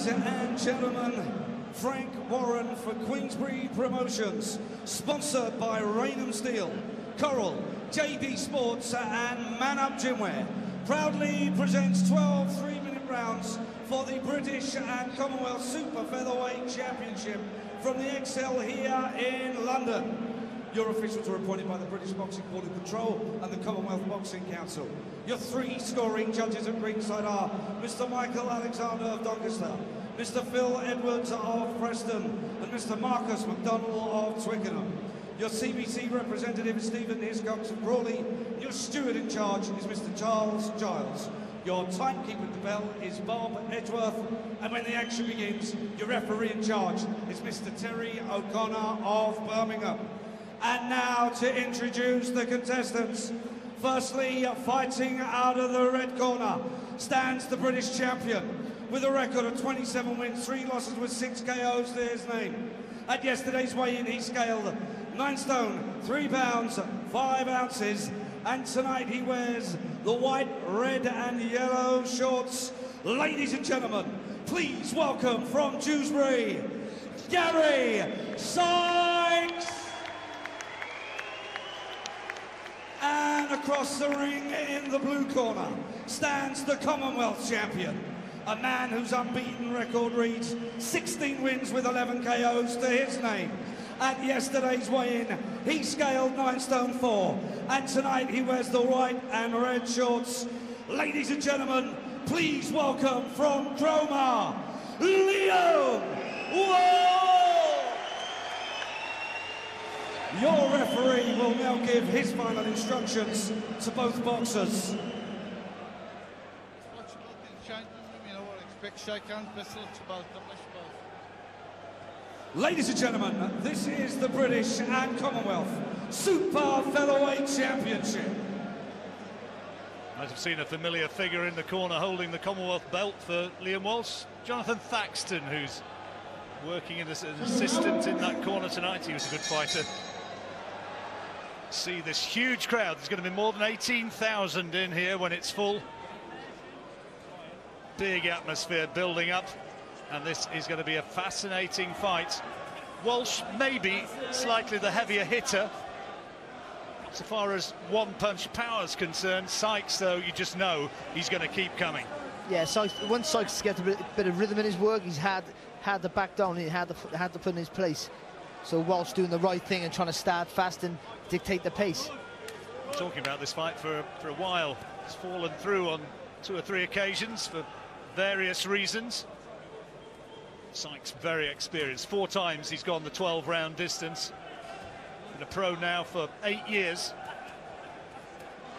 Ladies and gentlemen, Frank Warren for Queensberry Promotions, sponsored by Rainham Steel, Coral, JB Sports and Man Up Gymwear, proudly presents 12 three-minute rounds for the British and Commonwealth Super Featherweight Championship from the Excel here in London. Your officials are appointed by the British Boxing Board of Control and the Commonwealth Boxing Council. Your three scoring judges at ringside are Mr. Michael Alexander of Doncaster, Mr. Phil Edwards of Preston, and Mr. Marcus McDonnell of Twickenham. Your CBC representative is Stephen Hiscox of Crawley. Your steward in charge is Mr. Charles Giles. Your timekeeper at the bell is Bob Edgeworth. And when the action begins, your referee in charge is Mr. Terry O'Connor of Birmingham. And now to introduce the contestants. Firstly, fighting out of the red corner stands the British champion with a record of 27 wins, 3 losses with 6 KOs to his name. At yesterday's weigh-in, he scaled 9 stone, 3 pounds, 5 ounces, and tonight he wears the white, red and yellow shorts. Ladies and gentlemen, please welcome from Dewsbury, Gary Sykes! And across the ring in the blue corner stands the Commonwealth champion, a man whose unbeaten record reads 16 wins with 11 KOs to his name. At yesterday's weigh-in, he scaled 9 stone 4, and tonight he wears the white and red shorts. Ladies and gentlemen, please welcome from Cromer, Liam Walsh! Your referee will now give his final instructions to both boxers. Ladies and gentlemen, this is the British and Commonwealth Super Featherweight Championship. Might have seen a familiar figure in the corner holding the Commonwealth belt for Liam Walsh. Jonathan Thaxton, who's working as an assistant in that corner tonight. He was a good fighter. See this huge crowd. There's going to be more than 18,000 in here when it's full. Big atmosphere building up. And this is going to be a fascinating fight. Walsh maybe slightly the heavier hitter. So far as one-punch power is concerned, Sykes, though, you just know he's going to keep coming. Yeah, Sykes, once Sykes gets a bit, bit, of rhythm in his work, he's had had to back down, he had to, had to put in his place. So Walsh doing the right thing and trying to start fast and dictate the pace. Talking about this fight for, for a while. it's fallen through on two or three occasions for various reasons. Sykes very experienced. Four times he's gone the 12-round distance. Been a pro now for eight years.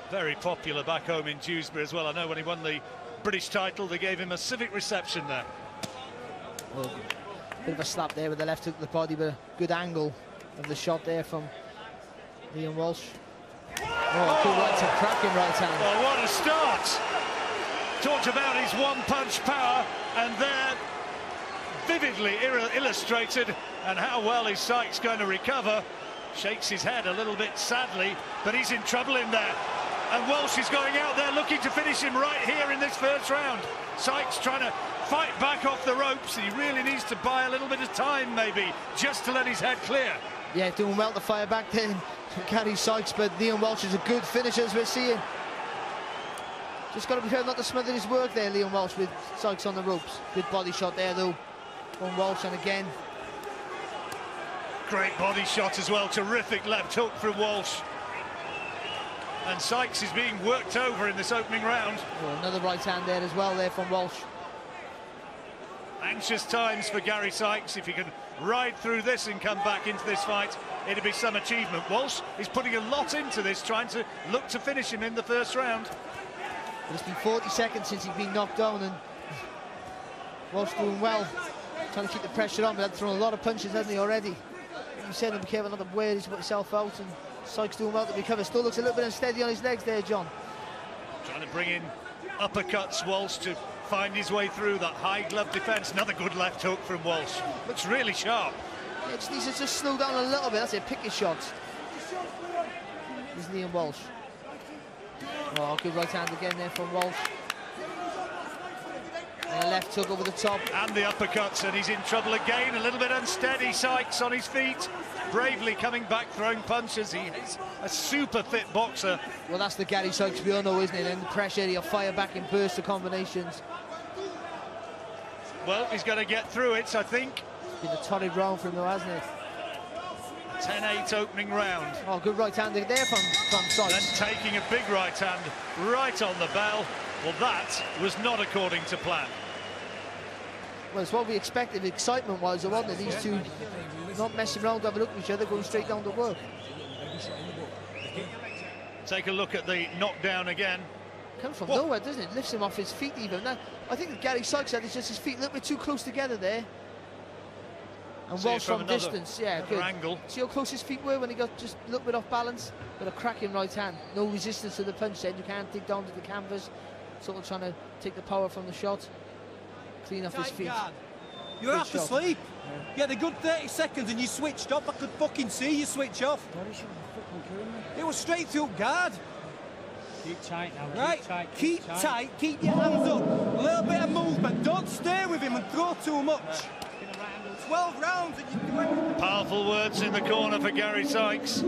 Very popular back home in Dewsbury as well. I know when he won the British title, they gave him a civic reception there. Well, bit of a slap there with the left hook to the body, but a good angle of the shot there from Liam Walsh. Oh, good right to cracking right hand. Well, what a start! Talked about his one-punch power, and there, vividly illustrated, and how well his Sykes going to recover. Shakes his head a little bit sadly, but he's in trouble in there. And Walsh is going out there looking to finish him right here in this first round. Sykes trying to fight back off the ropes. He really needs to buy a little bit of time, maybe, just to let his head clear. Yeah, doing well to fire back then. Gary Sykes, but Liam Walsh is a good finisher, as we're seeing. Just got to be careful not to smother his work there, Liam Walsh, with Sykes on the ropes. Good body shot there, though, from Walsh, and again. Great body shot as well. Terrific left hook from Walsh. And Sykes is being worked over in this opening round. Well, another right hand there as well there from Walsh. Anxious times for Gary Sykes. If he can ride through this and come back into this fight, it'd be some achievement. Walsh is putting a lot into this, trying to look to finish him in the first round. It's been 40 seconds since he's been knocked down and Walsh doing well, trying to keep the pressure on, but thrown a lot of punches, hasn't he, already? You said be another not to put himself out, and Sykes doing well to recover. Still looks a little bit unsteady on his legs there, John. Trying to bring in uppercuts, Walsh, to find his way through that high glove defence. Another good left hook from Walsh. Looks really sharp. Yeah, just needs to just slow down a little bit. That's it, pick his shots. He's Liam Walsh. Oh, good right hand again there from Walsh. And a left hook over the top. And the uppercuts, and he's in trouble again. A little bit unsteady, Sykes on his feet. Bravely coming back, throwing punches. He is a super fit boxer. Well, that's the Gary Sykes we all know, isn't it? And the pressure, he'll fire back in bursts of combinations. Well, he's going to get through it, I think. It's been a torrid round for him, though, hasn't it? 10-8 opening round. Oh, good right hand there from, from Sykes. Then taking a big right hand right on the bell. Well, that was not according to plan. Well, it's what we expected The excitement-wise, wasn't it? These two not messing around, have a look at each other, going straight down to work. Take a look at the knockdown again. Comes from nowhere, doesn't it? Lifts him off his feet even. Now, I think Gary Sykes said it's just his feet a little bit too close together there. And See Walsh from, from distance, yeah, good. Angle. See how close his feet were when he got just a little bit off balance? With a cracking right hand. No resistance to the punch then. You can't dig down to the canvas. Sort of trying to take the power from the shot. Clean off his feet. Guard. You're half asleep. Yeah. You had a good 30 seconds and you switched off. I could fucking see you switch off. It was straight through guard. Keep tight now. Right. Keep tight. Keep, keep tight. tight. Keep your hands up. A little bit of movement. Don't stay with him and throw too much. 12 rounds and Powerful words in the corner for Gary Sykes.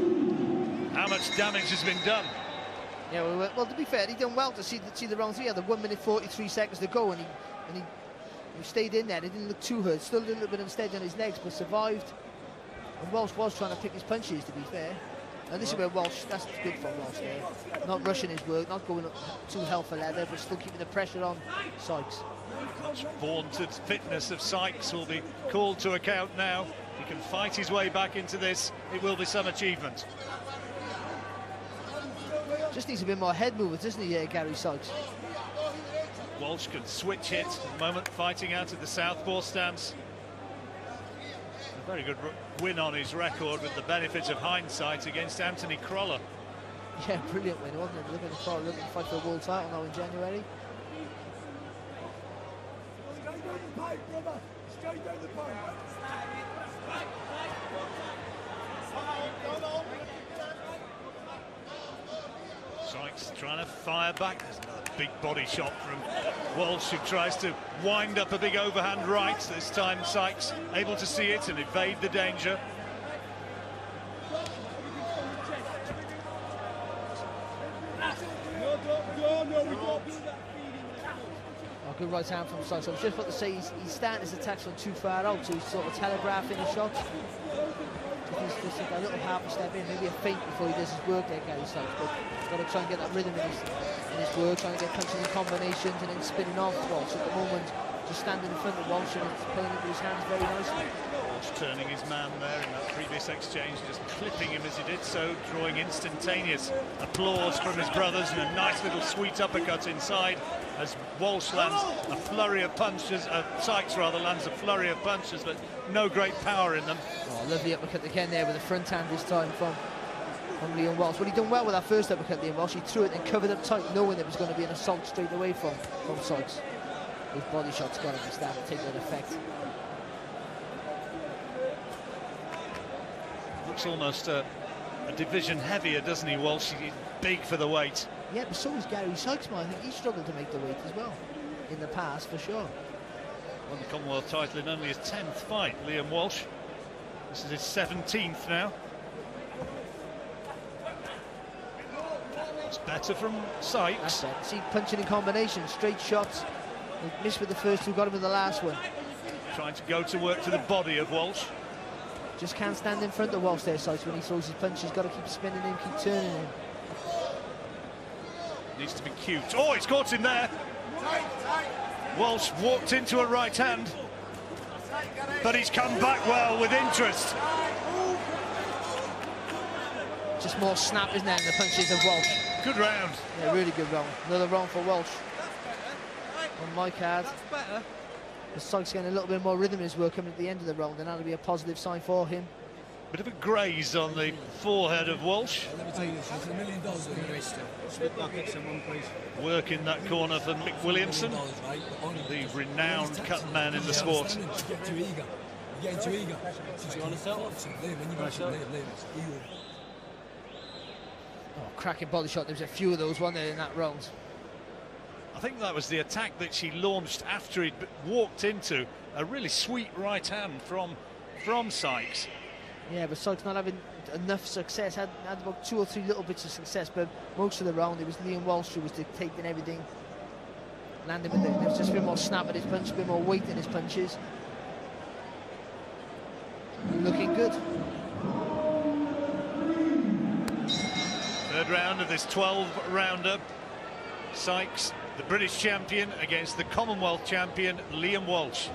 How much damage has been done? Yeah, well, well to be fair, he done well to see the, see the round three. He had the 1 minute 43 seconds to go and he, and he, he stayed in there. He didn't look too hurt. Still a little bit unsteady on his legs, but survived. And Walsh was trying to pick his punches, to be fair. And this is where Walsh, that's good for Walsh there. Not rushing his work, not going up too hell for leather, but still keeping the pressure on Sykes. Vaunted fitness of Sykes will be called to account now. He can fight his way back into this. It will be some achievement. Just needs a bit more head movement, doesn't he, uh, Gary Sykes? Walsh can switch it at the moment, fighting out of the southpaw stance. A very good win on his record with the benefit of hindsight against Anthony Crolla. Yeah, brilliant win, wasn't it? Looking for, looking to fight for a world title now in January. Sykes trying to fire back. There's another big body shot from Walsh who tries to wind up a big overhand right. This time Sykes able to see it and evade the danger. Oh, good right hand from Sykes. I was just about to say he's, he's starting his attacks from too far out, so he's sort of telegraphing his shots. He's just like a little half a step in, maybe a feint before he does his work there, Gary. But got to try and get that rhythm in his, in his work, trying to get punches and combinations and then spinning off Walsh. At the moment, just standing in front of Walsh and playing into his hands very nicely. Turning his man there in that previous exchange, just clipping him as he did so, drawing instantaneous applause from his brothers and a nice little sweet uppercut inside as Walsh lands a flurry of punches, uh, Sykes rather lands a flurry of punches, but no great power in them. Oh, lovely uppercut again there with the front hand this time from, from Liam Walsh. Well, he done well with that first uppercut, Liam Walsh. He threw it and covered up tight, knowing it was going to be an assault straight away from, from Sykes. His body shot's got to be starting take that effect. Looks almost a, a division heavier, doesn't he, Walsh? He's big for the weight. Yeah, but so is Gary Sykes, I think he struggled to make the weight as well in the past, for sure. Won the Commonwealth title in only his 10th fight, Liam Walsh. This is his 17th now. It's better from Sykes. That's it. See, punching in combination, straight shots. He missed with the first two, got him with the last one. Trying to go to work to the body of Walsh. Just can't stand in front of Walsh there, Sykes, when he throws his punches. Got to keep spinning him, keep turning him. Needs to be cute. Oh, he's caught him there. Walsh walked into a right hand, but he's come back well with interest. Just more snap, isn't there, in the punches of Walsh. Good round. Yeah, really good round. Another round for Walsh. On my card. The Sykes getting a little bit more rhythm in his work coming at the end of the round, and that'll be a positive sign for him. Bit of a graze on the forehead of Walsh. Work in that corner for Mick Williamson, the renowned cut man in the sport. Oh, cracking body shot. There was a few of those, one there, in that round. I think that was the attack that she launched after he'd walked into a really sweet right hand from from Sykes. Yeah, but Sykes not having enough success. Had, had about two or three little bits of success, but most of the round it was Liam Walsh who was dictating everything. Landing with it. There was just a bit more snap at his punch, a bit more weight in his punches. Looking good. Third round of this 12 rounder. Sykes, the British champion, against the Commonwealth champion, Liam Walsh.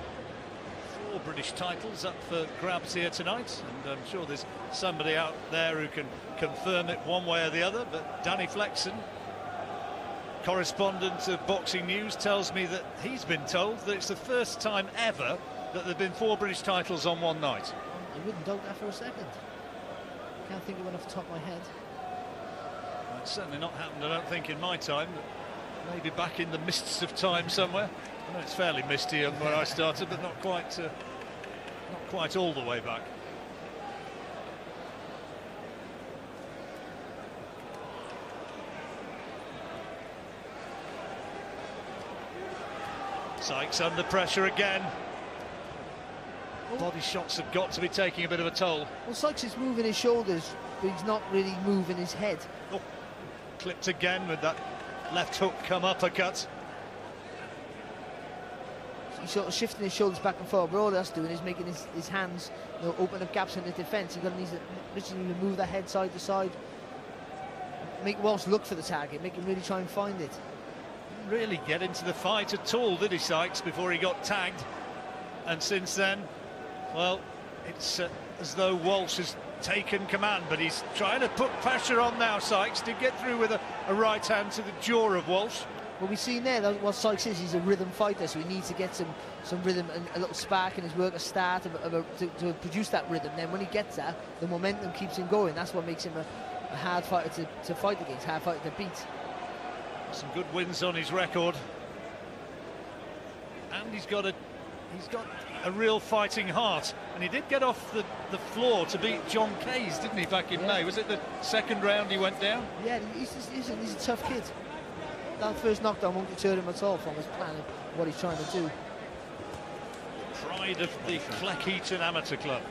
Four British titles up for grabs here tonight, and I'm sure there's somebody out there who can confirm it one way or the other. But Danny Flexen, correspondent of Boxing News, tells me that he's been told that it's the first time ever that there have been four British titles on one night. I wouldn't doubt that for a second. Can't think of one off the top of my head. It's certainly not happened, I don't think, in my time. Maybe back in the mists of time somewhere. I know it's fairly misty on where I started, but not quite, uh, not quite all the way back. Sykes under pressure again. Body shots have got to be taking a bit of a toll. Well, Sykes is moving his shoulders, but he's not really moving his head. Oh, clipped again with that left hook come uppercut. He's sort of shifting his shoulders back and forward, but all that's doing is making his, his hands you know, open up gaps in the defence. He's going to need to literally move that head side to side, make Walsh look for the target, make him really try and find it. Didn't really get into the fight at all, did he, Sykes, before he got tagged? And since then, well, it's uh, as though Walsh has taken command, but he's trying to put pressure on now, Sykes. to get through with a, a right hand to the jaw of Walsh. Well, we've seen there that what Sykes is, he's a rhythm fighter, so he needs to get some some rhythm and a little spark in his work, a start of, of a, to, to, produce that rhythm. Then when he gets that, the momentum keeps him going. That's what makes him a, a hard fighter to, to fight against, hard fighter to beat. Some good wins on his record. And he's got a he's got a real fighting heart. And he did get off the, the floor to beat John Kays, didn't he, back in yeah. May? Was it the second round he went down? Yeah, he's, he's, he's a tough kid. That first knockdown won't deter him at all from his plan of what he's trying to do. Pride of the Cleckheaton Amateur Club.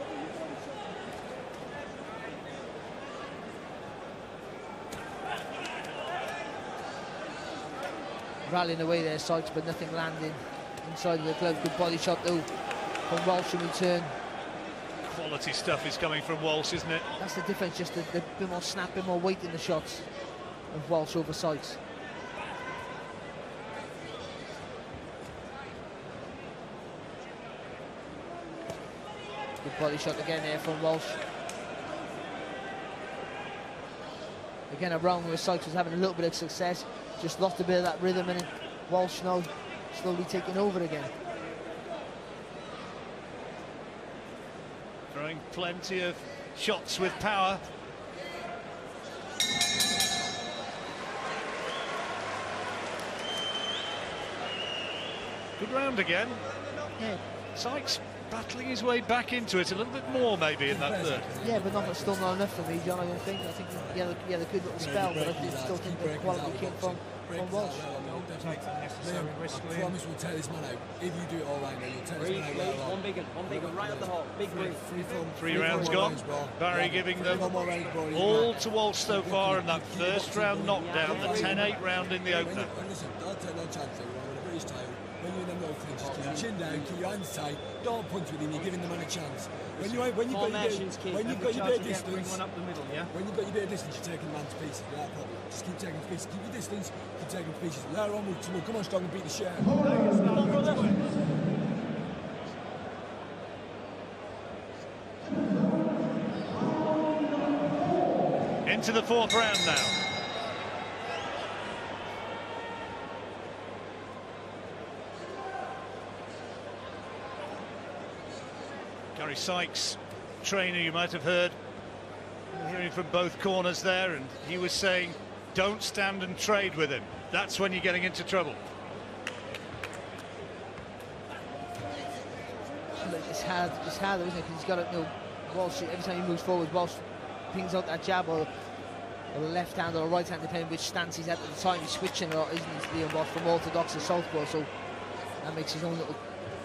Rallying away there, Sykes, but nothing landing inside of the glove. Good body shot though from Walsh in return. Quality stuff is coming from Walsh, isn't it? That's the difference, just a, a bit more snap, a bit more weight in the shots of Walsh over Sykes. Good body shot again here from Walsh. Again, a round where Sykes was having a little bit of success, just lost a bit of that rhythm, and Walsh now slowly taking over again. Throwing plenty of shots with power. Good round again. Yeah. Sykes battling his way back into it a little bit more maybe in that third. Yeah, but not still not enough for me, John. I don't think. I think he had a, he had a good little spell, but I still think the quality came from from Walsh. Take the necessary risk. I promise we'll take this man out. If you do it all right now, you'll take this man out later. One big one, one big one, right at the hole. Big Three, break. three, four, Three three, rounds gone. rounds. Barry Yeah, giving them more rounds, bro. You're all right. to Walsh so far in that first round knockdown, the 10-8 round in the opener. Listen, don't take no chances with a British title. When you're in them low clinches, keep your chin down, keep your hands tight. Don't punch with him. You're giving the man a chance. When you when you've got your Formations, bit, when you've got your bit of you get, bring distance, one up the middle, yeah? when you've got your bit of distance, you're taking the man to pieces. Without problem. Just keep taking to pieces. Keep your distance. Keep taking to pieces. Later on, we'll, we'll come on strong and beat the shit out. of him. Into the fourth round now. Sykes, trainer you might have heard, hearing from both corners there, and he was saying, don't stand and trade with him. That's when you're getting into trouble. It's hard, it's hard, isn't it? Because he's got to, you know, Walsh, every time he moves forward, Walsh pings out that jab or, a left hand or a right hand, depending which stance he's at at the time. He's switching a lot, isn't he, Liam Walsh, from orthodox to southpaw, so that makes his own little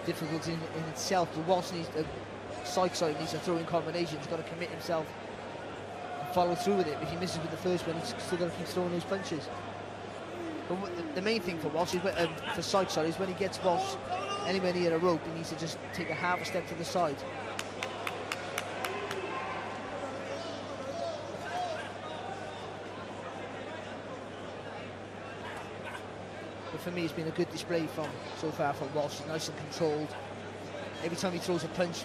difficulty in, in itself. But Walsh uh, needs to, Sykes needs to throw in combination. He's got to commit himself and follow through with it. If he misses with the first one, he's still got to keep throwing those punches. But the, the main thing for Walsh is when, um, for Sykes, sorry, is when he gets Walsh anywhere near a rope, he needs to just take a half a step to the side. But for me, it's been a good display from so far from Walsh. Nice and controlled. Every time he throws a punch,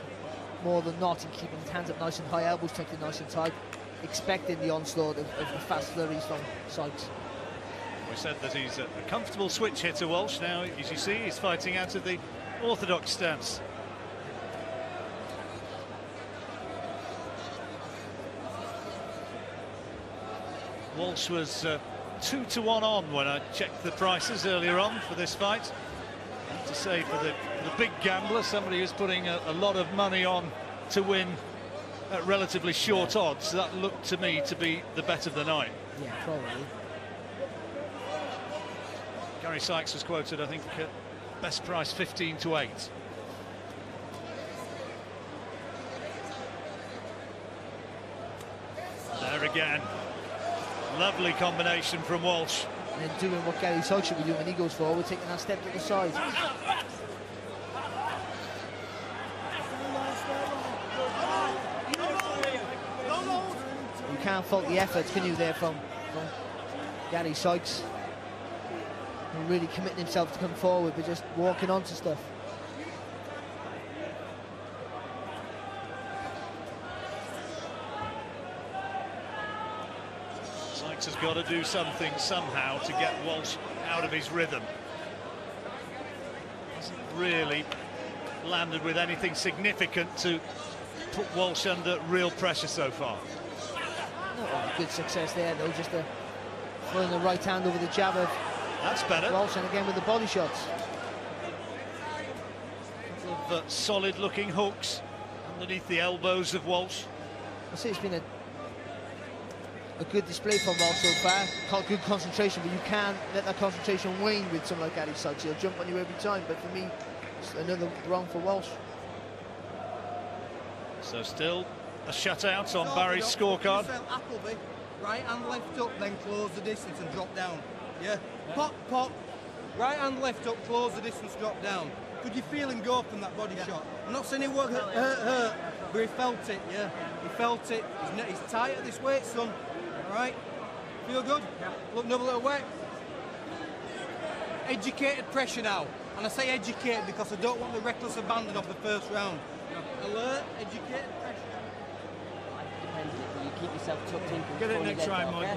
more than not, he's keeping his hands up nice and high, elbows tucked in nice and tight, expecting the onslaught of, of the fast flurries from Sykes. We said that he's a, a comfortable switch hitter, Walsh. Now, as you see, he's fighting out of the orthodox stance. Walsh was uh, two to one on when I checked the prices earlier on for this fight. To say, for the, the big gambler, somebody who's putting a, a lot of money on to win at relatively short odds, that looked to me to be the bet of the night. Yeah, probably. Gary Sykes was quoted, I think, uh, best price 15 to 8. There again. Lovely combination from Walsh. And then doing what Gary Sykes should be doing when he goes forward, taking that step to the side. You can't fault the effort, can you, there from, from Gary Sykes? Really committing himself to come forward, but just walking onto stuff. Sykes has got to do something somehow to get Walsh out of his rhythm. Hasn't really landed with anything significant to put Walsh under real pressure so far. Oh, good success there, though, just a throwing the right hand over the jab of That's better. Walsh, and again with the body shots. of uh, solid looking hooks underneath the elbows of Walsh. I say it's been a a good display from Walsh so far. Good concentration, but you can't let that concentration wane with someone like Ali Sykes. He'll jump on you every time. But for me, it's another wrong for Walsh. So still a shutout on Stop Barry's scorecard. Appleby, right hand left up, then close the distance and drop down. Yeah. Pop, pop. Right hand left up, close the distance, drop down. Could you feel him go from that body shot? I'm not saying it was hurt, hurt, hurt, but he felt it. Yeah. He felt it. He's, ne- he's tight at this weight, son. All right. Feel good? Look another little way. Educated pressure now. And I say educated because I don't want the reckless abandon of the first round. Alert, educated pressure. Depends you keep yourself tucked in. Get it next off, Michael. Yeah?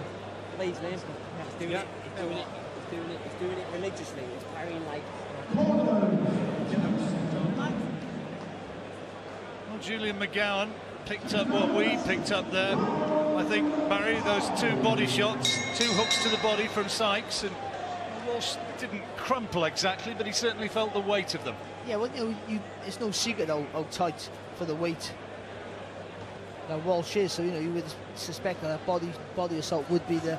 Please, Liam. He's doing Yeah. it. He's doing it. He's doing it. He's doing it religiously. He's carrying like. Well, Julian McGowan picked up what we picked up there. I think, Barry, those two body shots, two hooks to the body from Sykes, and Walsh didn't crumple exactly, but he certainly felt the weight of them. Yeah, well, you know, you, it's no secret how, how tight for the weight that Walsh is. So you know, you would suspect that that body body assault would be the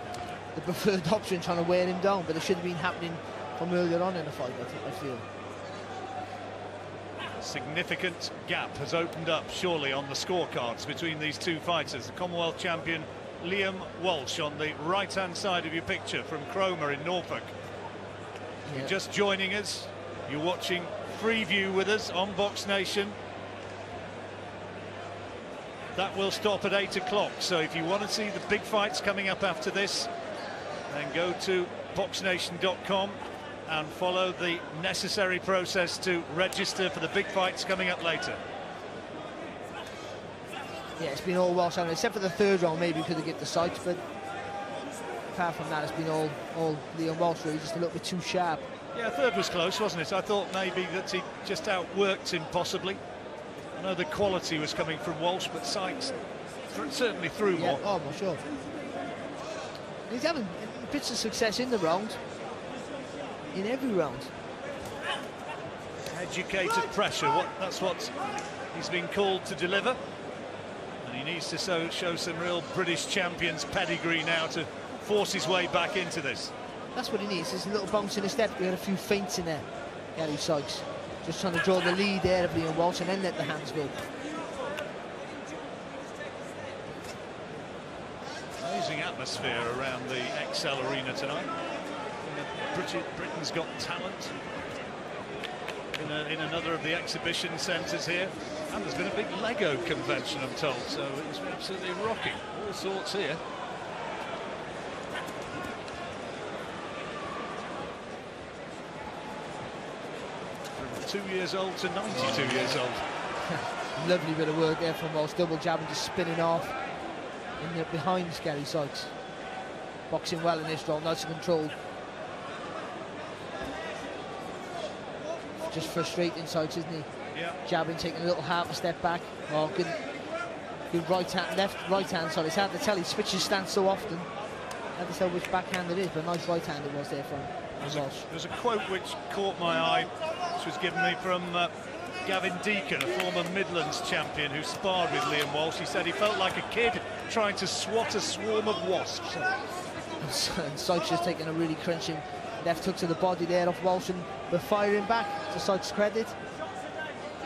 the preferred option, trying to wear him down. But it should have been happening from earlier on in the fight. I, I feel. Significant gap has opened up, surely, on the scorecards between these two fighters. The Commonwealth champion Liam Walsh on the right-hand side of your picture from Cromer in Norfolk. Yeah. You're just joining us. You're watching Freeview with us on BoxNation. That will stop at 8 o'clock. So if you want to see the big fights coming up after this, then go to boxnation.com and follow the necessary process to register for the big fights coming up later. Yeah, it's been all Walsh, having, except for the third round, maybe because they get the sights. But apart from that, it's been all all Liam Walsh really just a little bit too sharp. Yeah, third was close, wasn't it? I thought maybe that he just outworked him possibly. I know the quality was coming from Walsh, but Sykes certainly threw Yeah, more. oh, for sure. He's having bits of success in the round, in every round. Educated pressure, what, that's what he's been called to deliver. And he needs to show, show some real British champions pedigree now to force his way back into this. That's what he needs. There's a little bounce in his step. We had a few feints in there. Gary Sykes just trying to draw the lead there of Liam Walsh and then let the hands go. Amazing atmosphere around the ExCeL Arena tonight. Brit Britain's got talent in, a, in, another of the exhibition centres here. And there's been a big Lego convention, I'm told, so it it's absolutely rocking. All sorts here. From two years old to 92 years old. Lovely bit of work there from Walsh, double jab and just spinning off in the behind Gary Sykes. Boxing well in this round, nice and controlled. Just frustrating Sykes, isn't he? Yeah. Jabbing, taking a little half a step back. Oh, good, good right hand, left, right hand side. It's hard to tell. He switches stance so often. Hard to tell which backhand it is, but nice right hand it was there from there's a, there's a, quote which caught my eye, which was given me from uh, Gavin Deacon, a former Midlands champion who sparred with Liam Walsh. He said he felt like a kid trying to swat a swarm of wasps. and Sykes just taking a really crunching left hook to the body there off Walsh and we're firing back to Sykes' credit.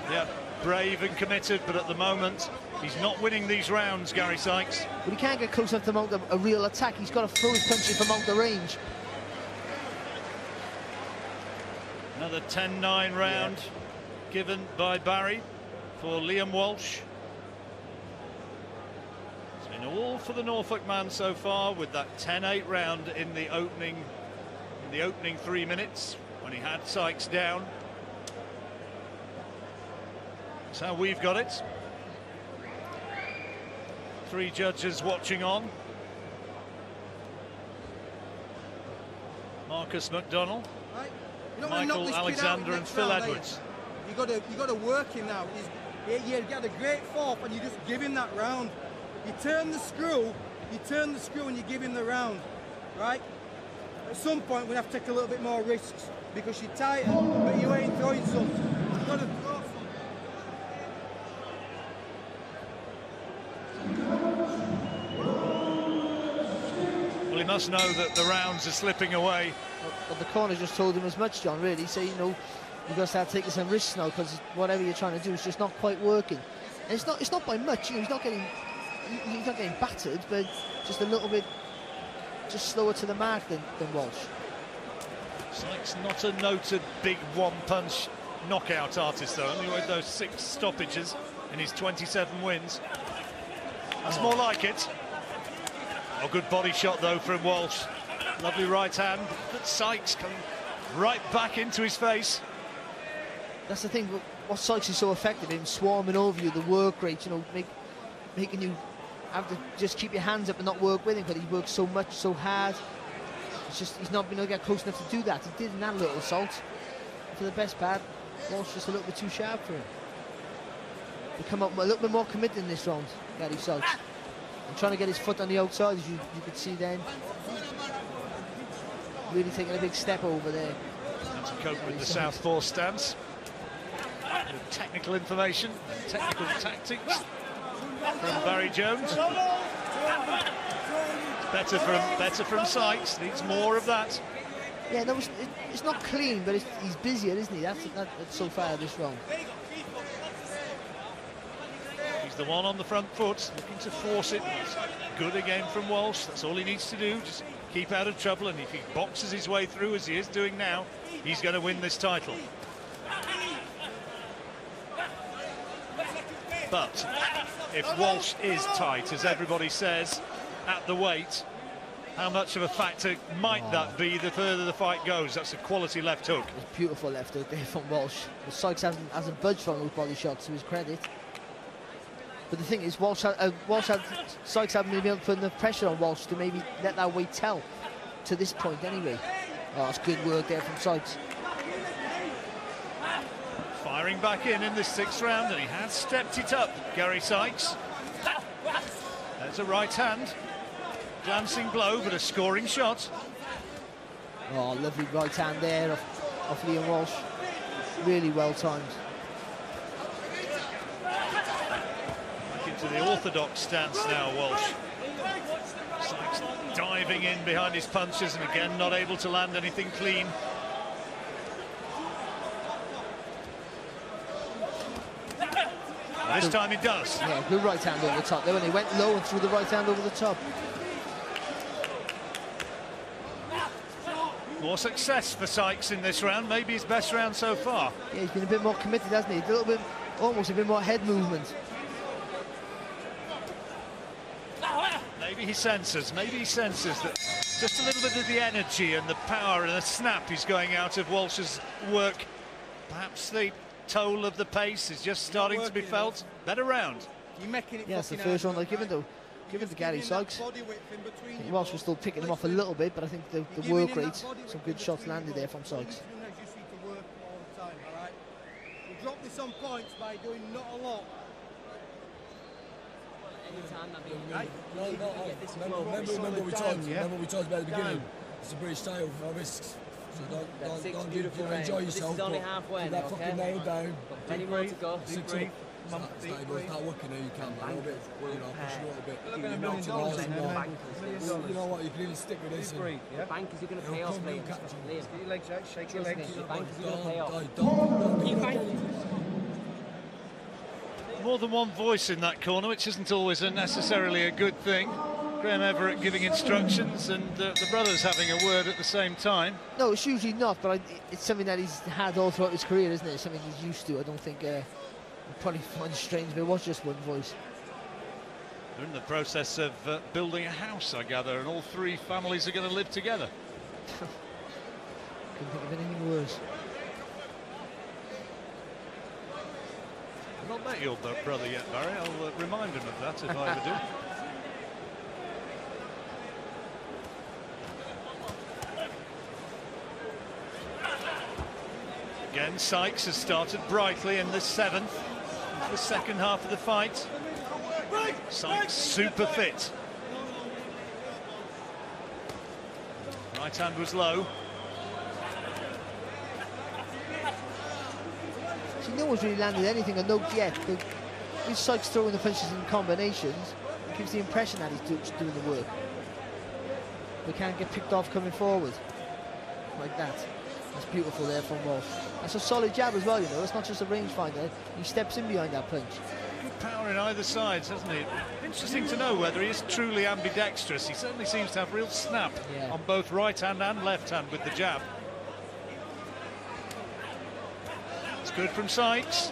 Yeah, brave and committed, but at the moment he's not winning these rounds, Gary Sykes. But he can't get close enough to mount a, a real attack. He's got to throw his punches from out the range. Another 10-9 round yeah. given by Barry for Liam Walsh. It's been all for the Norfolk man so far with that 10-8 round in the opening in the opening three minutes when he had Sykes down. That's how we've got it. Three judges watching on. Marcus McDonnell. Michael Alexander and Phil round, Edwards. You got to you got to work him now. He's, you got a great fourth, and you just give him that round. You turn the screw, you turn the screw, and you give him the round, right? At some point, we have to take a little bit more risks because you're tighter, but you ain't throwing some. You've got to throw Well, he must know that the rounds are slipping away but the corner just told him as much, John, really. So, you know, you've got to start taking some risks now because whatever you're trying to do is just not quite working. And it's not it's not by much, you know, he's not getting he's not getting battered, but just a little bit just slower to the mark than, than Walsh. Sykes not a noted big one-punch knockout artist, though, only with those six stoppages in his 27 wins. That's oh. more like it. A good body shot, though, from Walsh. Lovely right hand, but Sykes coming right back into his face. That's the thing, what Sykes is so effective in, swarming over you, the work rate, you know, make, making you have to just keep your hands up and not work with him because he works so much, so hard. It's just, he's not been able to get close enough to do that. He did that little assault. For the best part, Walsh just a little bit too sharp for him. He come up a little bit more committed in this round, Gary Sykes. And trying to get his foot on the outside, as you, you could see then really taking a big step over there. And to cope with the southpaw stance. Technical information, technical tactics from Barry Jones. Better from better from Sykes. Needs more of that. Yeah, no, it's, it, it's not clean, but he's busier, isn't he? That's, that, that's so far this round. He's the one on the front foot, looking to force it. Good again from Walsh. That's all he needs to do. Just keep out of trouble, and if he boxes his way through as he is doing now, he's going to win this title. But if Walsh is tight, as everybody says, at the weight, how much of a factor might oh. that be the further the fight goes? That's a quality left hook. beautiful left hook there from Walsh. Sykes hasn't, hasn't budged from those body shots to his credit. But the thing is, Walsh, uh, Walsh had, Sykes haven't been able to put enough pressure on Walsh to maybe let that weight tell to this point anyway. Oh, it's good work there from Sykes. Firing back in in this sixth round, and he has stepped it up, Gary Sykes. There's a right hand. Glancing blow, but a scoring shot. Oh, lovely right hand there off, off Liam Walsh. Really well timed. Back into the orthodox stance now, Walsh. Sykes diving in behind his punches and again not able to land anything clean. This time he does. Yeah, good right hand over the top there when he went low and threw the right hand over the top. More success for Sykes in this round, maybe his best round so far. Yeah, he's been a bit more committed, hasn't he? A little bit, almost a bit more head movement. Maybe he senses, maybe he senses that just a little bit of the energy and the power and the snap is going out of Walsh's work. Perhaps the toll of the pace is just starting to be felt. Better round. You're making it Yeah, the first hard. one they've given to, given to Gary Giving that Sykes. body width in between I think your Walsh was still picking him off a little bit, but I think the, the You're work rate, some good shots landed there from legs. What you Sykes. to do next, you just need to work all the time, all right? You drop this on points by doing not a lot. Anytime that being No, no, you no. get Remember, remember, it's remember we talked. yeah? Remember we talked about at the beginning. Down. It's a British style for risks. So don't, That's don't, six don't, beautiful don't enjoy rounds. This is only halfway Keep that now, fucking nail down. Got plenty more to go. Six up. Start, start, start working now. You can, man. A little bit, you know, push a little bit. Look You're at not too hard million anymore. You know what? You can even stick with this. and The bankers are going to pay It'll off, come, mate. you'll catch 'em. Liam, Get your legs out, shake your legs. the bankers are going to Don't, pay off. don't, don't, Keep don't, banking. More than one voice in that corner, which isn't always a necessarily a good thing. Graham Everett giving instructions and uh, the brothers having a word at the same time. No, it's usually not, but I, it's something that he's had all throughout his career, isn't it? Something he's used to. I don't think uh, he'd probably find it strange if it was just one voice. They're in the process of uh, building a house, I gather, and all three families are going to live together. Couldn't think of anything worse. I've not met your brother yet, Barry. I'll uh, remind him of that if I ever do. Again, Sykes has started brightly in the seventh, the second half of the fight. Sykes super fit. Right hand was low. See, no one's really landed anything on note yet. But with Sykes throwing the punches in combinations, it gives the impression that he's do, doing the work. We can't get picked off coming forward like that. That's beautiful there from Walsh. That's a solid jab as well, you know. It's not just a rangefinder. He steps in behind that punch. Good power in either side, hasn't he? Interesting to know whether he is truly ambidextrous. He certainly seems to have real snap Yeah. on both right hand and left hand with the jab. It's good from Sykes.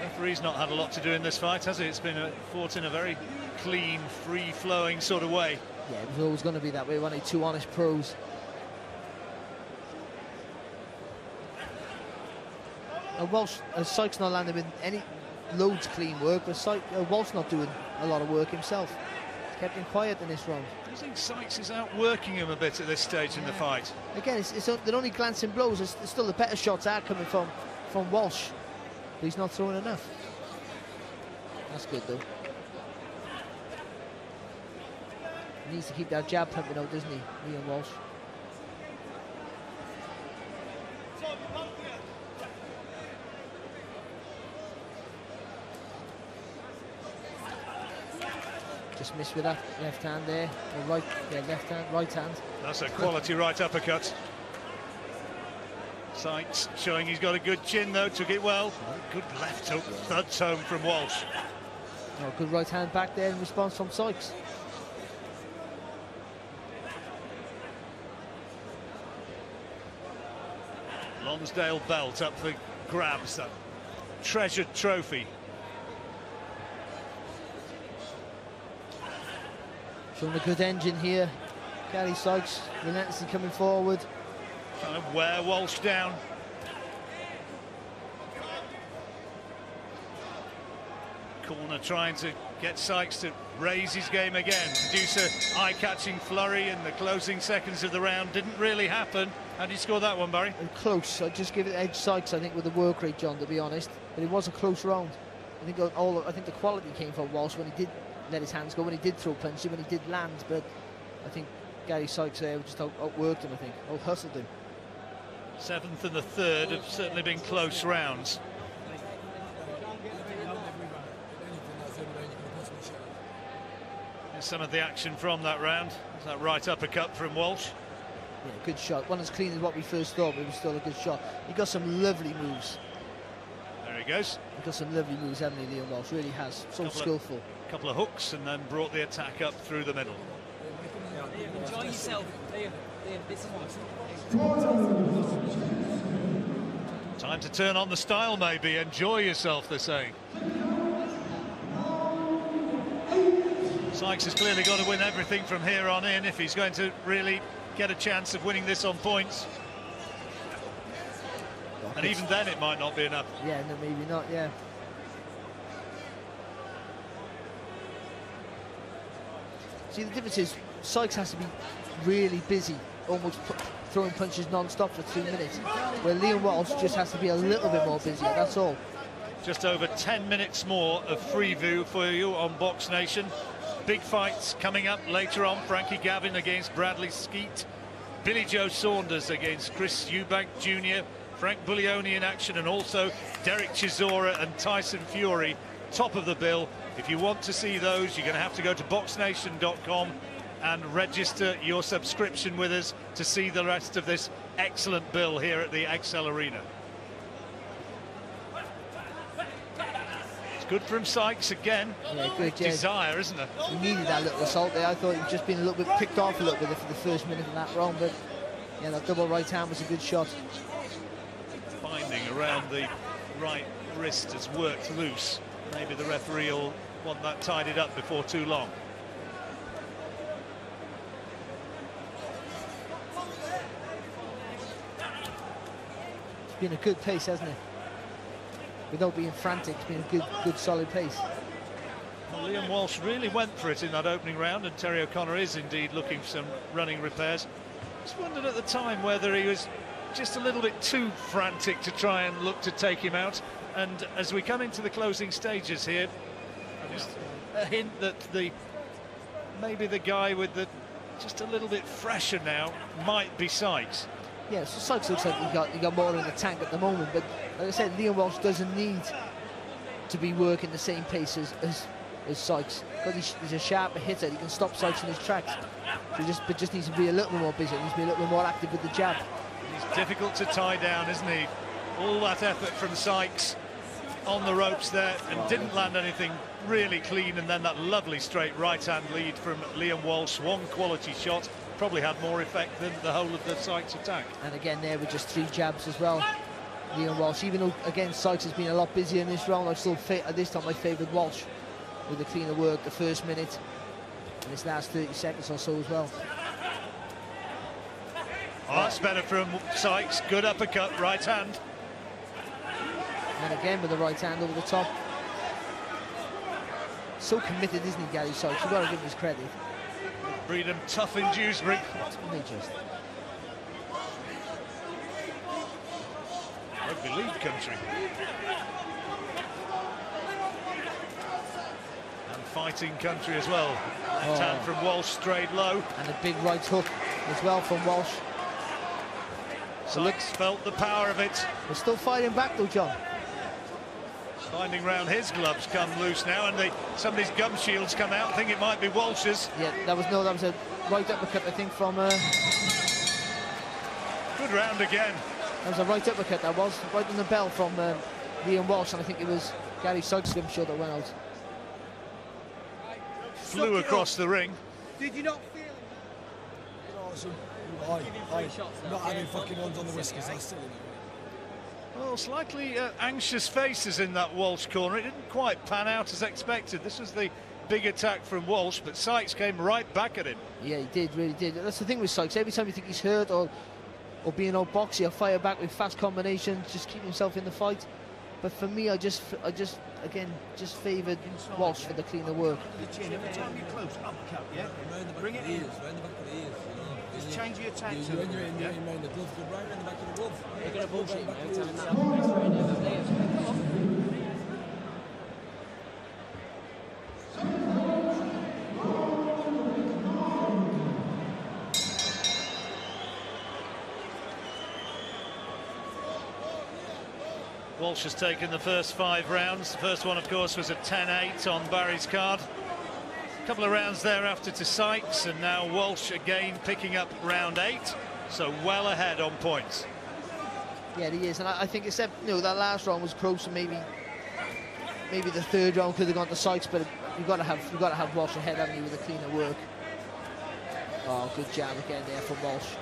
Referee's not had a lot to do in this fight, has he? It's been a, fought in a very clean, free-flowing sort of way. Yeah, it was always going to be that way, wasn't it? Two honest pros. Uh, Walsh, uh, Sykes not landing with any loads clean work, but Syke, uh, Walsh not doing a lot of work himself. He's kept him quiet in this round. I think Sykes is outworking him a bit at this stage in the fight. Again, it's, it's, they're only glancing blows. It's, it's still the better shots are coming from, from Walsh, but he's not throwing enough. That's good, though. He needs to keep that jab pumping out, doesn't he, Liam Walsh? Just missed with that left hand there, or right, yeah, left hand, right hand. That's a quality right uppercut. Sykes showing he's got a good chin though, took it well. Good left hook, third home from Walsh. Oh, good right hand back there in response from Sykes. Lonsdale belt up for grabs, that treasured trophy. Showing a good engine here. Gary Sykes relentlessly coming forward. Trying to wear Walsh down. Corner trying to get Sykes to raise his game again. Producer eye-catching flurry in the closing seconds of the round. Didn't really happen. How did you score that one, Barry? Close. I'd just give it edge Sykes, I think, with the work rate, John, to be honest. But it was a close round. I think all I think the quality came from Walsh when he did let his hands go, when he did throw punches, when he did land. But I think Gary Sykes there just out, outworked him, I think. Out hustled him. Seventh and the third have certainly been close rounds. Here's some of the action from that round. There's that right uppercut from Walsh. Yeah, good shot. One as clean as what we first thought, but it was still a good shot. He got some lovely moves. There he goes. He got some lovely moves, haven't he, Liam Walsh? Really has. So Couple skillful. A couple of hooks and then brought the attack up through the middle. Enjoy yourself. Liam, Liam, this is Time to turn on the style, maybe. Enjoy yourself, they're saying. Sykes has clearly got to win everything from here on in if he's going to really get a chance of winning this on points. And even then, it might not be enough. Yeah, no, maybe not, yeah. See, the difference is Sykes has to be really busy, almost throwing punches non-stop for two minutes, where Liam Walsh just has to be a little bit more busy, that's all. Just over 10 minutes more of free view for you on BoxNation. Big fights coming up later on. Frankie Gavin against Bradley Skeete. Billy Joe Saunders against Chris Eubank Jr. Frank Buglioni in action and also Derek Chisora and Tyson Fury top of the bill. If you want to see those, you're going to have to go to boxnation.com and register your subscription with us to see the rest of this excellent bill here at the Excel Arena. Good from Sykes again. Yeah, good, yeah. Desire, isn't it? He needed that little assault there. I thought he'd just been a little bit picked off a little bit for the first minute of that round, but yeah, that double right hand was a good shot. Binding around the right wrist has worked loose. Maybe the referee will want that tidied up before too long. It's been a good pace, hasn't it? Without being frantic, it's been a good, good solid pace. Well, Liam Walsh really went for it in that opening round, and Terry O'Connor is indeed looking for some running repairs. Just wondered at the time whether he was just a little bit too frantic to try and look to take him out. And as we come into the closing stages here, just a hint that the maybe the guy with the just a little bit fresher now might be Sykes. Yeah, Sykes looks like he got he got more in the tank at the moment, but like I said, Liam Walsh doesn't need to be working the same pace as as, as Sykes because he's, he's a sharper hitter. He can stop Sykes in his tracks. So he just but just needs to be a little bit more busy. He needs to be a little bit more active with the jab. He's difficult to tie down, isn't he? All that effort from Sykes on the ropes there and didn't land anything really clean and then that lovely straight right hand lead from Liam Walsh one quality shot probably had more effect than the whole of the Sykes attack And again, there were just three jabs as well. Liam Walsh, even though again Sykes has been a lot busier in this round, I still fa- at this time I favoured Walsh with the cleaner work the first minute and this last 30 seconds or so as well. oh, that's better from Sykes good uppercut right hand And again with the right hand over the top. So committed, isn't he, Gary Sykes? You've got to give him his credit. Breedham tough in Dewsbury rugby league country and fighting country as well left Oh. hand from Walsh straight low and a big right hook as well from Walsh. Sykes felt the power of it We're still fighting back though, John. Finding round his gloves come loose now, and the, some of these gum shields come out. I think it might be Walsh's. Yeah, that was no, that was a right uppercut, I think, from uh, Good round again. that was a right uppercut. That was right on the bell from uh, Liam Walsh, and I think it was Gary Sykes, I'm sure, that went out. Flew across the ring. Did you not feel it? Awesome. Aye, aye. Not having fucking ones on the whiskers, that's silly. Well, slightly uh, anxious faces in that Walsh corner. It didn't quite pan out as expected. This was the big attack from Walsh, but Sykes came right back at him. Yeah, he did, really did. That's the thing with Sykes. Every time you think he's hurt or or being old boxy, he'll fire back with fast combinations, just keep himself in the fight. But for me, I just, I just, again, just favoured Walsh for the cleaner work. Every time you're close, uppercut, yeah? Round the back Bring it in. round the back of the ears. You know. Just change your attack You, to you, when you're in, you're in the glove, go right round the back of the glove. They're going to bullshit right every time ears. it's out. It's right there. Come on. Walsh has taken the first five rounds. The first one, of course, was a 10-8 on Barry's card. Couple of rounds thereafter to Sykes, and now Walsh again picking up round eight. So well ahead on points. Yeah, he is, and I, I think except you know that last round was close, and maybe maybe the third round could have gone to Sykes, but you've got to have you've got to have Walsh ahead, haven't you, with a cleaner work. Oh, good jab again there from Walsh.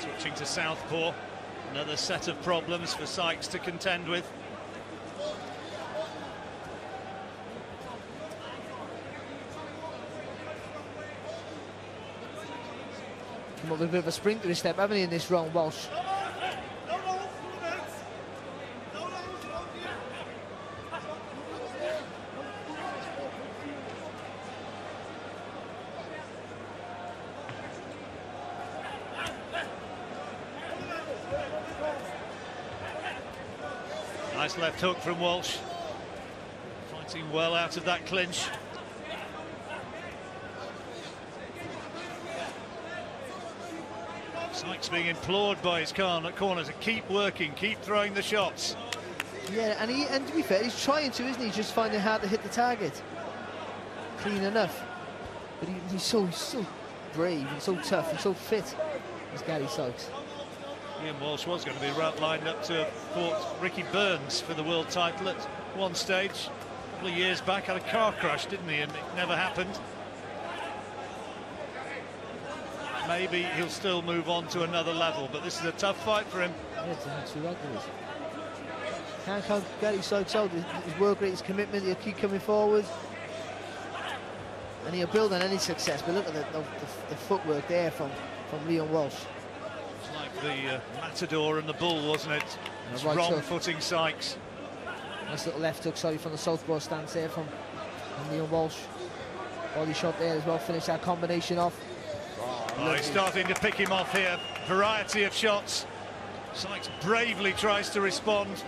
Switching to southpaw, another set of problems for Sykes to contend with. Come up with a bit of a spring to his step, haven't he, in this round, Walsh? Nice left hook from Walsh. Fighting well out of that clinch. Sykes being implored by his car corner, corner to keep working, keep throwing the shots. Yeah, and he and to be fair, he's trying to, isn't he? Just finding hard to hit the target. Clean enough. But he, he's so he's so brave and so tough and so fit. As Gary Sykes. Liam Walsh was going to be lined up to fought Ricky Burns for the world title at one stage. A couple of years back, had a car crash, didn't he? And it never happened. Maybe he'll still move on to another level, but this is a tough fight for him. Yeah, it's two regulars. Can't Gary Sykes out. His, his work rate, his commitment, he'll keep coming forward. And he'll build on any success. But look at the, the, the footwork there from, from Liam Walsh. It's like the uh, Matador and the Bull, wasn't it? It's right wrong hook. footing Sykes. Nice little left hook, sorry, from the southpaw stance there from, from Liam Walsh. Body shot there as well, finish that combination off. Oh, he's starting to pick him off here. Variety of shots. Sykes bravely tries to respond.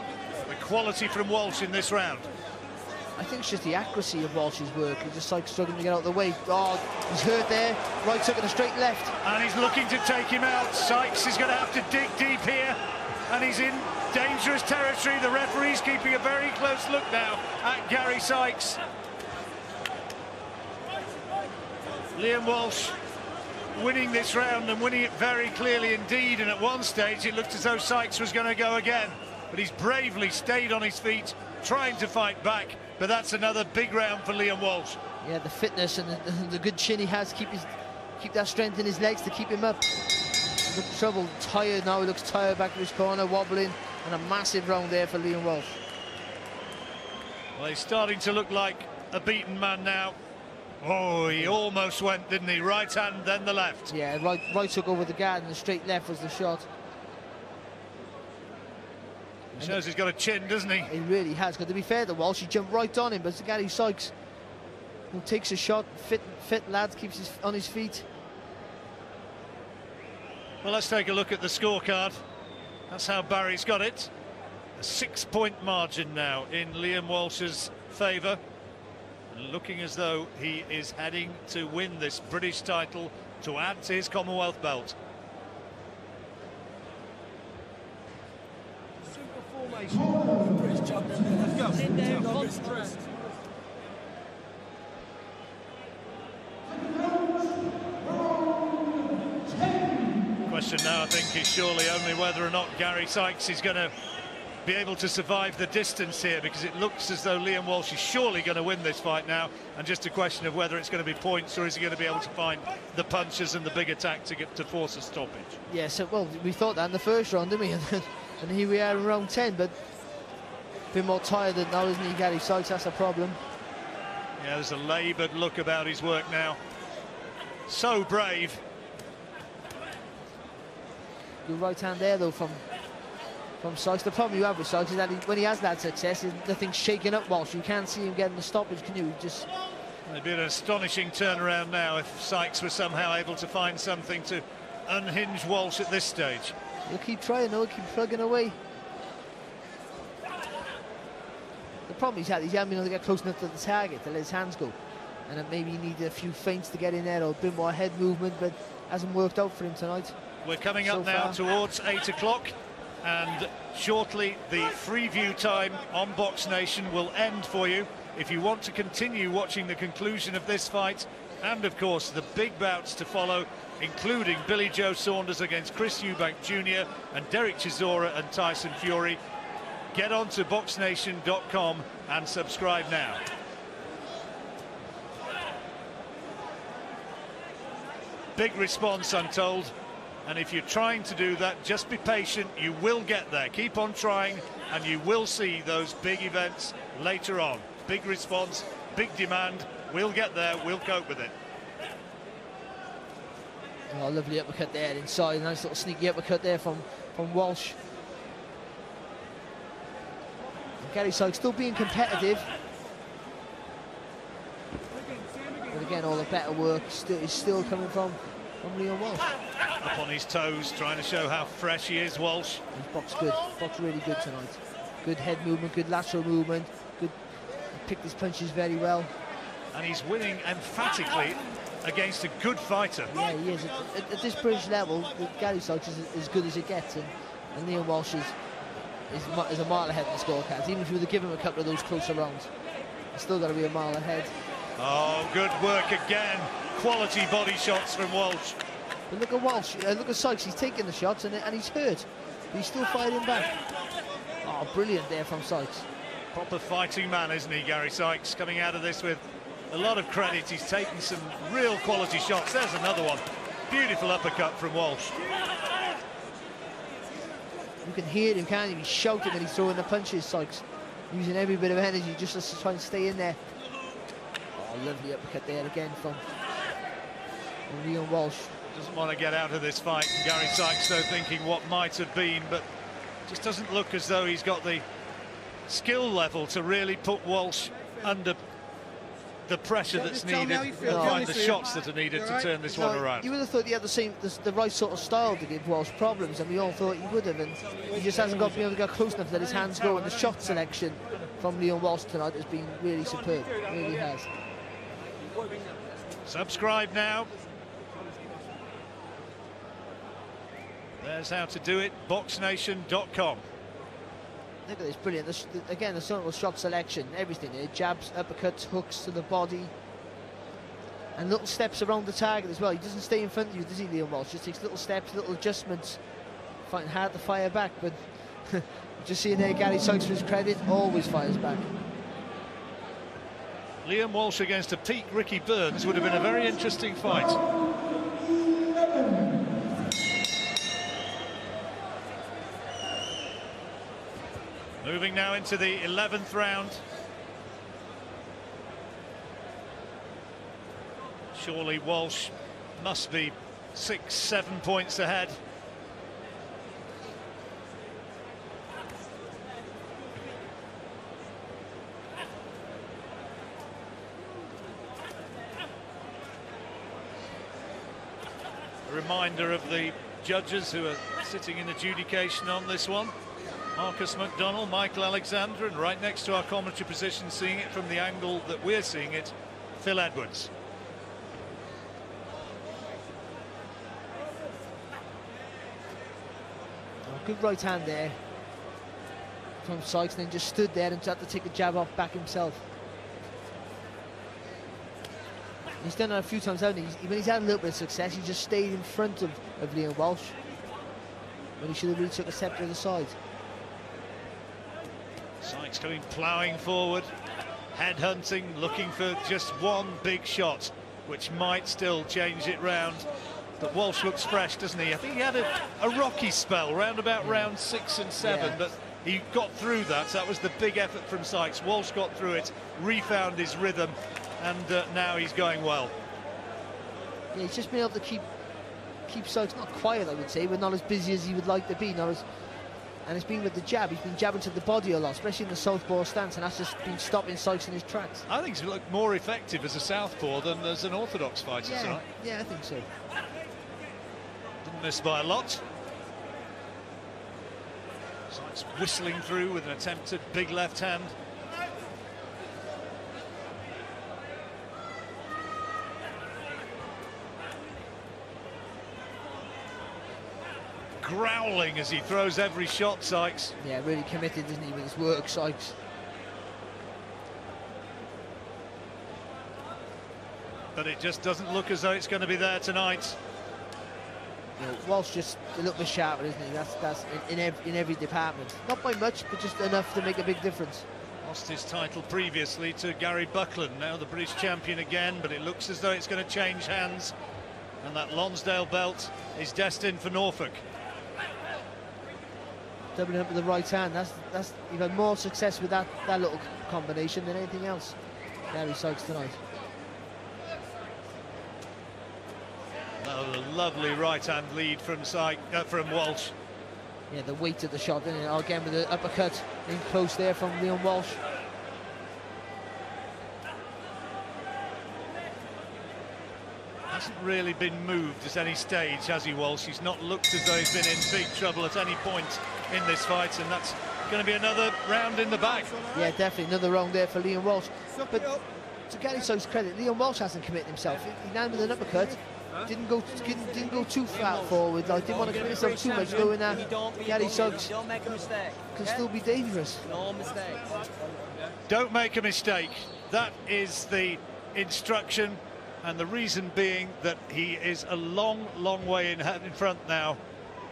The quality from Walsh in this round. I think it's just the accuracy of Walsh's work. He's just like struggling to get out of the way. Oh, he's hurt there. Right hook and a straight left. And he's looking to take him out. Sykes is going to have to dig deep here. And he's in dangerous territory. The referee's keeping a very close look now at Gary Sykes. Liam Walsh winning this round and winning it very clearly indeed. And at one stage, it looked as though Sykes was going to go again. But he's bravely stayed on his feet, trying to fight back. But that's another big round for Liam Walsh. Yeah, the fitness and the, the good chin he has, keep his, keep that strength in his legs to keep him up. The trouble, tired now. He looks tired back to his corner, wobbling, and a massive round there for Liam Walsh. Well, he's starting to look like a beaten man now. Oh, he almost went, didn't he? Right hand, then the left. Yeah, right, right hook over the guard, and the straight left was the shot. He shows he's got a chin, doesn't he? He really has. Because to be fair to Walsh, he jumped right on him, but it's Gary Sykes who takes a shot, fit, fit lad, keeps his on his feet. Well, let's take a look at the scorecard. That's how Barry's got it. A six-point margin now in Liam Walsh's favour. Looking as though he is heading to win this British title to add to his Commonwealth belt. Super formation. British champion. Let's go. Sit down, Don't get concentrate. stressed. Question now, I think, is surely only whether or not Gary Sykes is going to be able to survive the distance here because it looks as though Liam Walsh is surely going to win this fight now and just a question of whether it's going to be points or is he going to be able to find the punches and the big attack to get to force a stoppage. Yeah, so, well, we thought that in the first round, didn't we? and here we are in round 10, but a bit more tired than now, isn't he, Gary Sykes? That's a problem. Yeah, there's a laboured look about his work now. So brave. Good right hand there, though, from from Sykes. The problem you have with Sykes is that he, when he has that success, nothing's shaking up Walsh. You can't see him getting the stoppage, can you? Just It'd be an astonishing turnaround now if Sykes was somehow able to find something to unhinge Walsh at this stage. he'll keep trying, he'll keep plugging away. The problem he's had is he hasn't been able to get close enough to the target to let his hands go. And maybe he needed a few feints to get in there or a bit more head movement, but hasn't worked out for him tonight. We're coming So up now far. towards eight o'clock, and Shortly, the free view time on BoxNation will end for you. If you want to continue watching the conclusion of this fight, and of course the big bouts to follow, including Billy Joe Saunders against Chris Eubank Jr. and Derek Chisora and Tyson Fury, get on to boxnation.com and subscribe now. Big response, I'm told. And if you're trying to do that, just be patient. You will get there. Keep on trying, and you will see those big events later on. Big response, big demand. We'll get there. We'll cope with it. Oh, lovely uppercut there inside. Nice little sneaky uppercut there from, from Walsh. And Gary still being competitive. But again, all the better work still, is still coming from, from Liam Walsh. Up on his toes, trying to show how fresh he is, Walsh. He's boxed good. Boxed really good tonight. Good head movement, good lateral movement. Good. Picked his punches very well. And he's winning emphatically against a good fighter. Yeah, he is. At, at this British level, Gary Sykes is as good as it gets, and, and Liam Walsh is, is, is a mile ahead in the scorecards. Even if you were to give him a couple of those closer rounds, he's still got to be a mile ahead. Oh, good work again. Quality body shots from Walsh. But look at Walsh, uh, look at Sykes, he's taking the shots and, and he's hurt. He's still fighting back. Oh, brilliant there from Sykes. Proper fighting man, isn't he, Gary Sykes? Coming out of this with a lot of credit. He's taken some real quality shots. There's another one. Beautiful uppercut from Walsh. You can hear him, can't you? He's shouting and he's throwing the punches, Sykes. Using every bit of energy just to try and stay in there. Oh, lovely uppercut there again from, Liam Walsh. Doesn't want to get out of this fight. Gary Sykes, though, thinking what might have been, but just doesn't look as though he's got the skill level to really put Walsh under the pressure that's needed and find the shots that are needed to turn this one around. You would have thought he had the same, the, the, right sort of style to give Walsh problems, and we all thought he would have, and he just hasn't got been able to get close enough to let his hands go. And the shot selection from Liam Walsh tonight has been really superb, really has. Subscribe now. There's how to do it, boxnation.com. Look at this, brilliant. This, again, the sort of shot selection, everything there. Jabs, uppercuts, hooks to the body. And little steps around the target as well. He doesn't stay in front of you, does he, Liam Walsh? Just takes little steps, little adjustments. Fighting hard to fire back, but just seeing there, Gary Sykes, for his credit, always fires back. Liam Walsh against a peak Ricky Burns would have been a very interesting fight. Moving now into the 11th round. Surely Walsh must be six, seven points ahead. A reminder of the judges who are sitting in adjudication on this one. Marcus McDonald, Michael Alexander, and right next to our commentary position, seeing it from the angle that we're seeing it, Phil Edwards. Oh, good right hand there from Sykes, then just stood there and had to take a jab off back himself. He's done that a few times, hasn't he? When he's had a little bit of success, he just stayed in front of, of Liam Walsh when he should have really took a step to the side. Sykes coming ploughing forward, head hunting, looking for just one big shot, which might still change it round. But Walsh looks fresh, doesn't he? I think he had a, a rocky spell round about round six and seven, yeah. but he got through that. So that was the big effort from Sykes. Walsh got through it, refound his rhythm, and uh, now he's going well. Yeah, he's just been able to keep keep Sykes not quiet, I would say, but not as busy as he would like to be, not as and it's been with the jab. He's been jabbing to the body a lot, especially in the southpaw stance, and that's just been stopping Sykes in his tracks. I think he's looked more effective as a southpaw than as an orthodox fighter yeah, tonight. Yeah, I think so. Didn't miss by a lot. Sykes whistling through with an attempted big left hand. Growling as he throws every shot, Sykes. Yeah, really committed, isn't he, with his work, Sykes. But it just doesn't look as though it's going to be there tonight. You know, Walsh just a little bit sharper, isn't he? That's that's in, in, every, in every department. Not by much, but just enough to make a big difference. Lost his title previously to Gary Buckland, now the British champion again, but it looks as though it's going to change hands. And that Lonsdale belt is destined for Norfolk. Doubling up with the right hand. That's that's you've had more success with that that little combination than anything else. Gary Sykes tonight. Oh, a lovely right-hand lead from Syke, uh, from Walsh. Yeah, the weight of the shot, didn't it? Oh, again with the uppercut in close there from Liam Walsh. Hasn't really been moved at any stage, has he, Walsh? He's not looked as though he's been in big trouble at any point in this fight, and that's going to be another round in the bag. Yeah, definitely another round there for Liam Walsh. But to Gary Sykes' credit, Liam Walsh hasn't committed himself. He landed an uppercut, didn't go didn't, didn't go too far forward. Like didn't want to commit himself too much, knowing that Gary Sykes Don't make a mistake. can still be dangerous. No mistakes. Don't make a mistake. That is the instruction, and the reason being that he is a long, long way in, in front now,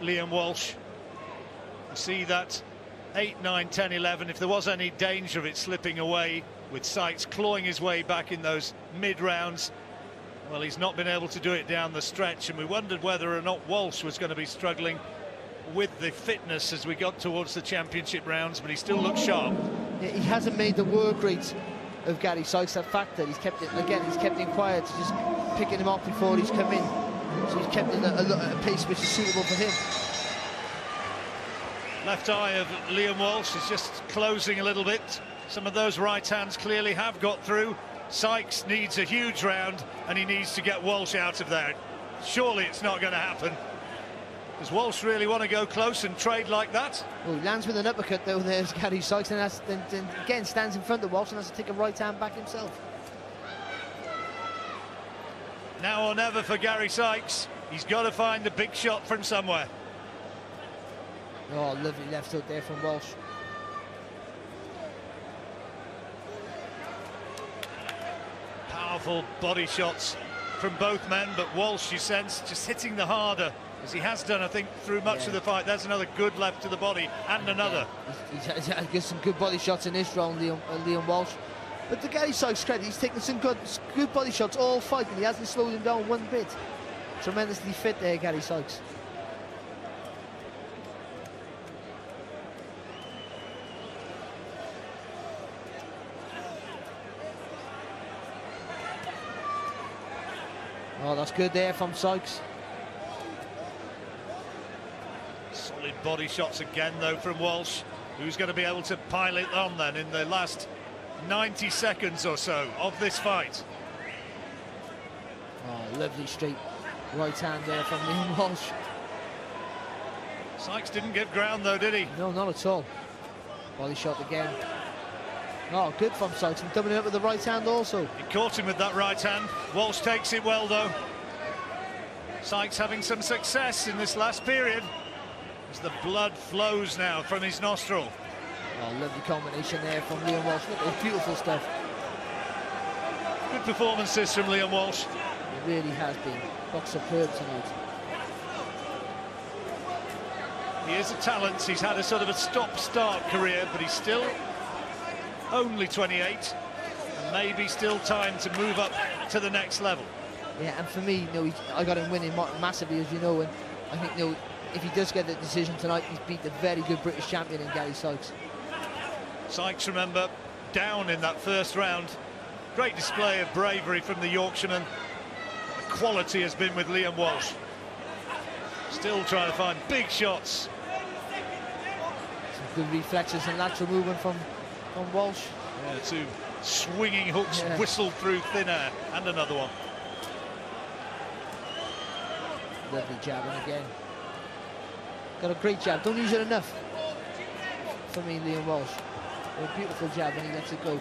Liam Walsh. See that 8, 9, 10, 11. If there was any danger of it slipping away, with Sykes clawing his way back in those mid rounds, well, he's not been able to do it down the stretch, and we wondered whether or not Walsh was going to be struggling with the fitness as we got towards the championship rounds, but he still looks sharp. Yeah, he hasn't made the work rate of Gary Sykes that fact that he's kept it again. He's kept him quiet, just picking him up before he's come in. So he's kept it at a, a pace which is suitable for him. Left eye of Liam Walsh is just closing a little bit. Some of those right hands clearly have got through. Sykes needs a huge round and he needs to get Walsh out of there. Surely it's not going to happen. Does Walsh really want to go close and trade like that? Well, he lands with an uppercut though. There's Gary Sykes, and that's, then, then again stands in front of Walsh and has to take a right hand back himself. Now or never for Gary Sykes. He's got to find the big shot from somewhere. Oh, lovely left hook there from Walsh. Powerful body shots from both men, but Walsh, you sense, just hitting the harder, as he has done, I think, through much Yeah. of the fight. There's another good left to the body, and another. He's, he's, he's got some good body shots in this round, Liam, uh, Liam Walsh. But to Gary Sykes' credit, he's taken some good, good body shots all fight, and he hasn't slowed him down one bit. Tremendously fit there, Gary Sykes. Oh, that's good there from Sykes. Solid body shots again, though, from Walsh. Who's going to be able to pile it on then in the last 90 seconds or so of this fight? Oh, lovely straight right hand there from Liam Walsh. Sykes didn't get ground, though, did he? No, not at all. Body shot again. Oh, good from Sykes and doubling up with the right hand also. He caught him with that right hand. Walsh takes it well, though. Sykes having some success in this last period as the blood flows now from his nostril. Oh, lovely combination there from Liam Walsh. Look, beautiful stuff. Good performances from Liam Walsh. It really has been. Box superb tonight. He is a talent. He's had a sort of a stop-start career, but he's still only 28 and maybe still time to move up to the next level. Yeah, and for me, you know, I got him winning massively, as you know, and I think, you know, if he does get the decision tonight, he's beat the very good British champion in Gary Sykes. Sykes, remember, down in that first round. Great display of bravery from the Yorkshireman. The quality has been with Liam Walsh. Still trying to find big shots. Some good reflexes and lateral movement from, from Walsh. Yeah, two swinging hooks Yeah. whistled through thin air. And another one. Lovely jabbing again. Got a great jab. Don't use it enough. For me, Liam Walsh. A beautiful jab and he lets it go.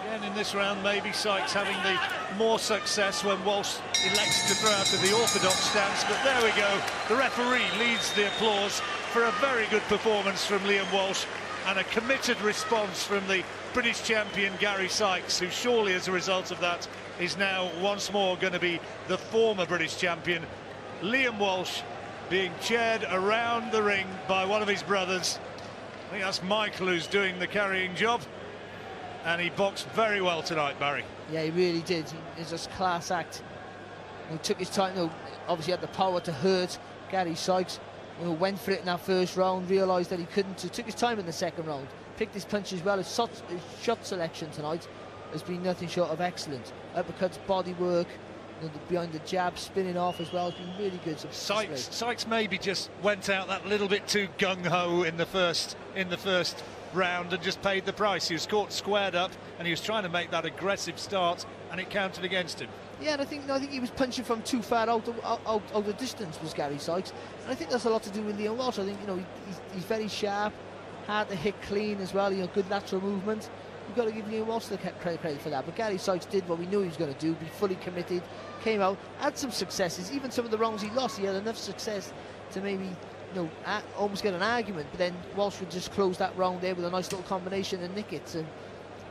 Again in this round, maybe Sykes having the more success when Walsh elects to throw out of the orthodox stance. But there we go. The referee leads the applause for a very good performance from Liam Walsh and a committed response from the British champion Gary Sykes, who surely as a result of that is now once more going to be the former British champion. Liam Walsh being chaired around the ring by one of his brothers. I think that's Michael who's doing the carrying job. And he boxed very well tonight, Barry. Yeah, he really did. It's just class act. He took his time, obviously had the power to hurt Gary Sykes. Know, went for it in that first round, realised that he couldn't. So took his time in the second round, picked his punches well. His shot, his shot selection tonight has been nothing short of excellent. Uppercuts, body work, you know, behind the jab, spinning off as well. It's been really good. Sykes, Sykes maybe just went out that little bit too gung ho in the first in the first round and just paid the price. He was caught squared up and he was trying to make that aggressive start and it counted against him. Yeah, and I think I think he was punching from too far out of, out, out of the distance was Gary Sykes, and I think that's a lot to do with Liam Walsh. I think you know he's, he's very sharp, hard to hit clean as well. You know, good lateral movement. You've got to give Liam Walsh the credit, for that. But Gary Sykes did what we knew he was going to do, be fully committed, came out, had some successes. Even some of the rounds he lost, he had enough success to maybe you know almost get an argument. But then Walsh would just close that round there with a nice little combination and nick it.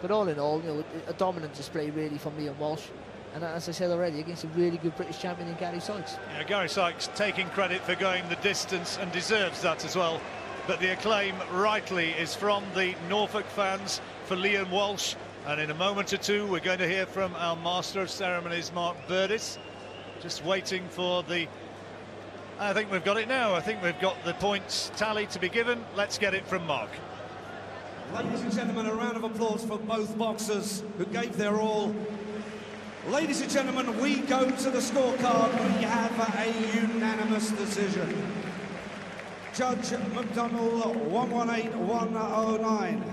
But all in all, you know, a dominant display really from Liam Walsh. And as I said already, against a really good British champion in Gary Sykes. Yeah, Gary Sykes taking credit for going the distance and deserves that as well. But the acclaim, rightly, is from the Norfolk fans for Liam Walsh. And in a moment or two, we're going to hear from our Master of Ceremonies, Mark Burdis. Just waiting for the... I think we've got it now. I think we've got the points tally to be given. Let's get it from Mark. Ladies and gentlemen, a round of applause for both boxers who gave their all Ladies and gentlemen, we go to the scorecard. We have a unanimous decision. Judge McDonald, 118-109.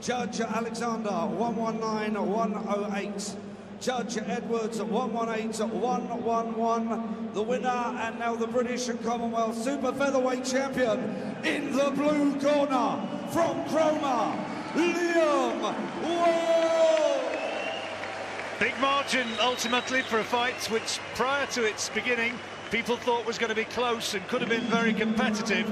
Judge Alexander, 119-108. Judge Edwards, 118-111. The winner and now the British and Commonwealth Super Featherweight Champion in the blue corner from Cromer, Liam Walsh. Big margin ultimately for a fight which prior to its beginning people thought was going to be close and could have been very competitive.